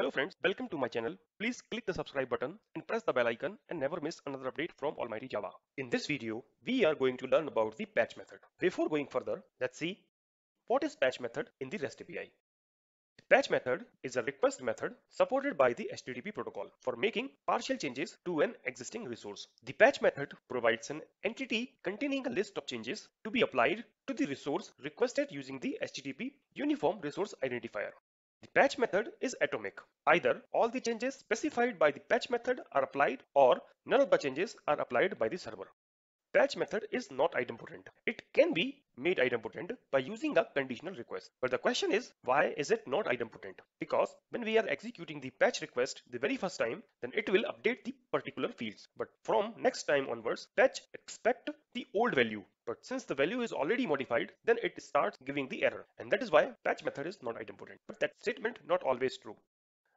Hello friends, welcome to my channel. Please click the subscribe button and press the bell icon and never miss another update from Almighty Java. In this video, we are going to learn about the patch method. Before going further, let's see what is patch method in the REST API. The patch method is a request method supported by the HTTP protocol for making partial changes to an existing resource. The patch method provides an entity containing a list of changes to be applied to the resource requested using the HTTP Uniform Resource Identifier. The patch method is atomic. Either all the changes specified by the patch method are applied or none of the changes are applied by the server. Patch method is not idempotent. It can be made idempotent by using a conditional request. But the question is, why is it not idempotent? Because when we are executing the patch request the very first time, then it will update the particular fields. But from next time onwards, patch expect the old value. But since the value is already modified, then it starts giving the error. And that is why patch method is not idempotent. But that statement not always true.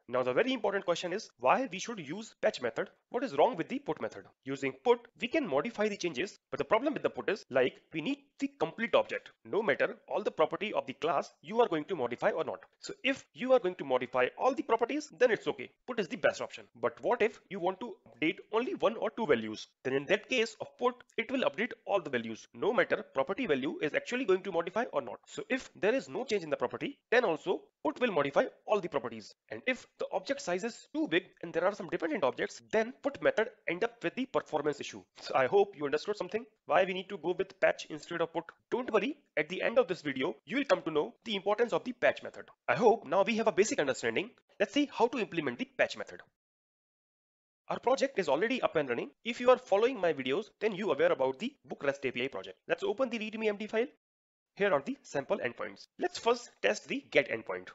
Now the very important question is why we should use patch method. What is wrong with the put method? Using put, we can modify the changes, but the problem with the put is like we need the complete object, no matter all the property of the class you are going to modify or not. So if you are going to modify all the properties, then it's okay. Put is the best option. But what if you want to update only one or two values? Then in that case of put, it will update all the values, no matter property value is actually going to modify or not. So if there is no change in the property, then also put will modify all the properties. And if the object size is too big and there are some dependent objects, then put method end up with the performance issue. So I hope you understood something, why we need to go with patch instead of put. Don't worry, at the end of this video, you will come to know the importance of the patch method. I hope now we have a basic understanding. Let's see how to implement the patch method. Our project is already up and running. If you are following my videos, then you are aware about the book REST API project. Let's open the readme.md file. Here are the sample endpoints. Let's first test the get endpoint.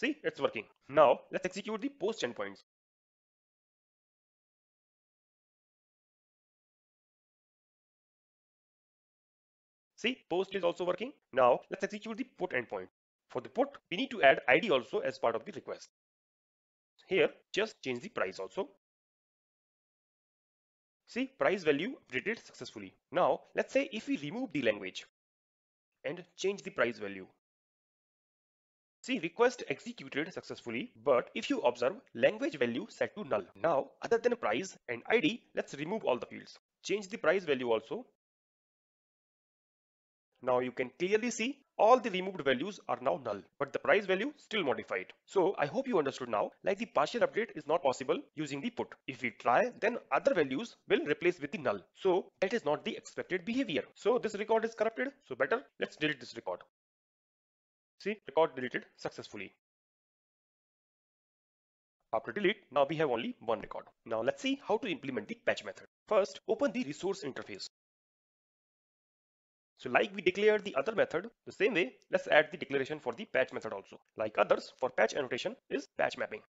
See, it's working. Now, let's execute the post endpoints. See, post is also working. Now, let's execute the put endpoint. For the put, we need to add ID also as part of the request. Here, just change the price also. See, price value updated successfully. Now, let's say if we remove the language and change the price value. See, request executed successfully, but if you observe language value set to null. Now, other than price and ID, let's remove all the fields. Change the price value also. Now you can clearly see all the removed values are now null, but the price value still modified. So I hope you understood now, like the partial update is not possible using the put. If we try, then other values will replace with the null. So that is not the expected behavior. So this record is corrupted. So better, let's delete this record. See, record deleted successfully. After delete, now we have only one record. Now let's see how to implement the patch method. First, open the resource interface. So like we declared the other method, the same way, let's add the declaration for the patch method also. Like others, for patch annotation is patch mapping.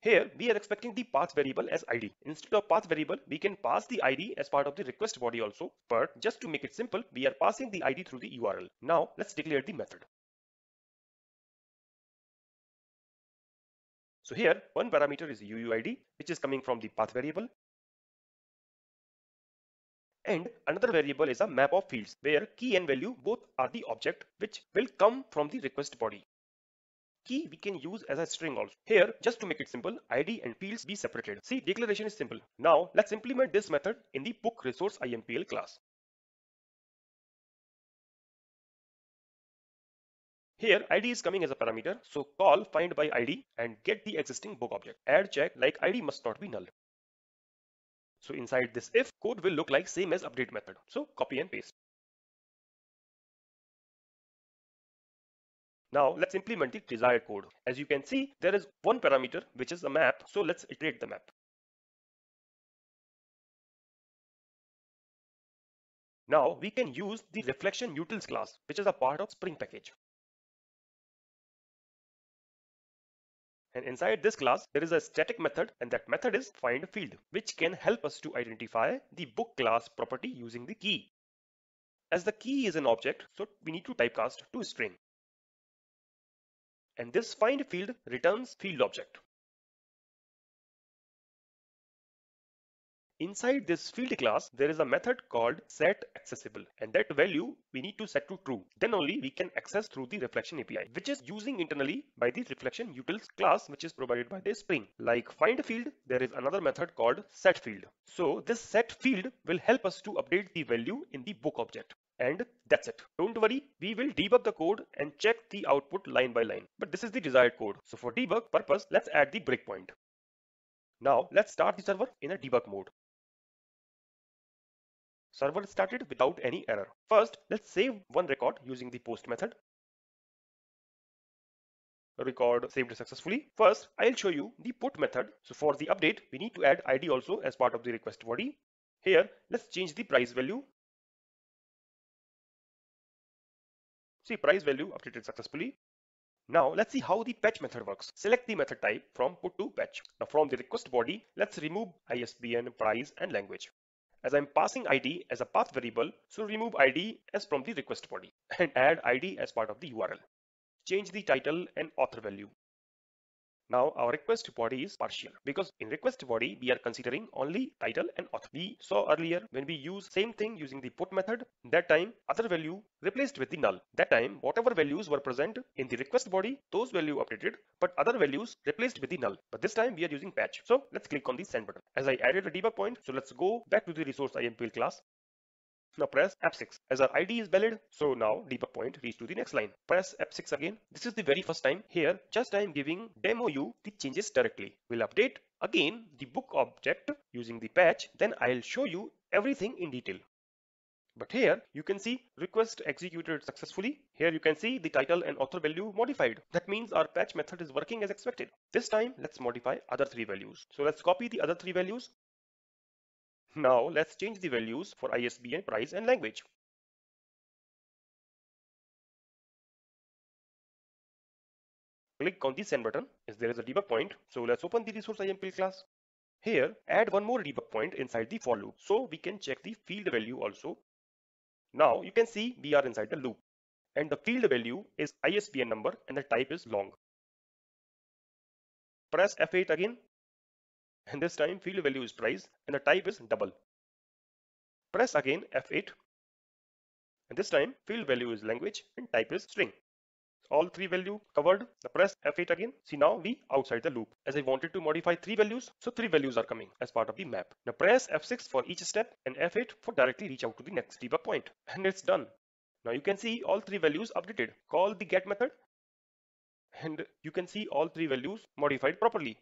Here, we are expecting the path variable as ID. Instead of path variable, we can pass the ID as part of the request body also. But just to make it simple, we are passing the ID through the URL. Now, let's declare the method. So here, one parameter is UUID, which is coming from the path variable. And another variable is a map of fields, where key and value both are the object, which will come from the request body key we can use as a string also. Here, just to make it simple, ID and fields be separated. See, declaration is simple. Now, let's implement this method in the book resource IMPL class. Here, ID is coming as a parameter, so call find by ID and get the existing book object. Add check like ID must not be null. So inside this if, code will look like same as update method. So copy and paste. Now let's implement the desired code. As you can see, there is one parameter which is a map. So let's iterate the map. Now we can use the reflection utils class, which is a part of Spring package. And inside this class, there is a static method and that method is find field, which can help us to identify the book class property using the key. As the key is an object, so we need to typecast to string and this find field returns field object. inside this field class, there is a method called set accessible and that value we need to set to true. Then only we can access through the reflection API, which is using internally by the reflection utils class, which is provided by the Spring. Like find field, there is another method called set field. So this set field will help us to update the value in the book object. And that's it. Don't worry, we will debug the code and check the output line by line. But this is the desired code. So for debug purpose, let's add the breakpoint. Now let's start the server in a debug mode. Server started without any error. First, let's save one record using the post method. Record saved successfully. First, I'll show you the put method. So for the update, we need to add ID also as part of the request body. Here, let's change the price value See price value updated successfully. Now let's see how the patch method works. Select the method type from put to patch. Now from the request body, let's remove ISBN, price and language. As I'm passing ID as a path variable, so remove ID as from the request body and add ID as part of the URL. Change the title and author value. Now our request body is partial because in request body we are considering only title and author. We saw earlier when we use same thing using the put method that time other value replaced with the null. That time whatever values were present in the request body those value updated but other values replaced with the null. But this time we are using patch. So let's click on the send button. As I added a debug point so let's go back to the resource IMPL class now press F6 as our ID is valid. So now debug point reach to the next line. Press F6 again. This is the very first time here. Just I am giving demo you the changes directly. We'll update again the book object using the patch. Then I'll show you everything in detail. But here you can see request executed successfully. Here you can see the title and author value modified. That means our patch method is working as expected. This time let's modify other three values. So let's copy the other three values now let's change the values for ISBN, price and language. Click on the send button as there is a debug point. So let's open the resource IMPL class. Here, add one more debug point inside the for loop so we can check the field value also. Now you can see we are inside the loop and the field value is ISBN number and the type is long. Press F8 again and this time field value is price and the type is double. Press again F8 and this time field value is language and type is string. All three value covered. The press F8 again. See now we outside the loop. As I wanted to modify three values, so three values are coming as part of the map. Now press F6 for each step and F8 for directly reach out to the next debug point. And it's done. Now you can see all three values updated. Call the get method and you can see all three values modified properly.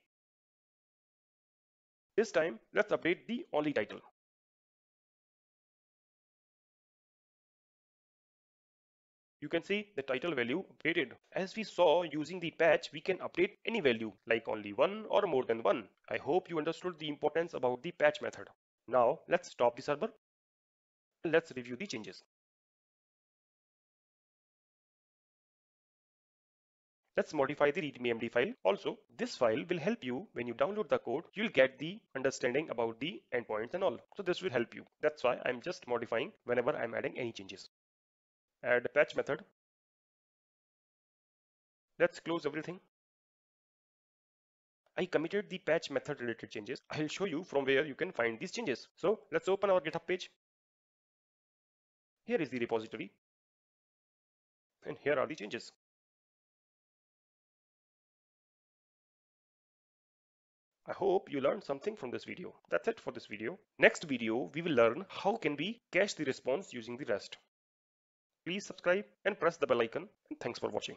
This time, let's update the only title. You can see the title value updated. As we saw using the patch, we can update any value like only one or more than one. I hope you understood the importance about the patch method. Now let's stop the server. Let's review the changes. Let's modify the readme.md file. Also, this file will help you when you download the code, you'll get the understanding about the endpoints and all. So this will help you. That's why I'm just modifying whenever I'm adding any changes. Add patch method. Let's close everything. I committed the patch method related changes. I'll show you from where you can find these changes. So let's open our GitHub page. Here is the repository. And here are the changes. I hope you learned something from this video. That's it for this video. Next video, we will learn how can we cache the response using the REST. Please subscribe and press the bell icon. And thanks for watching.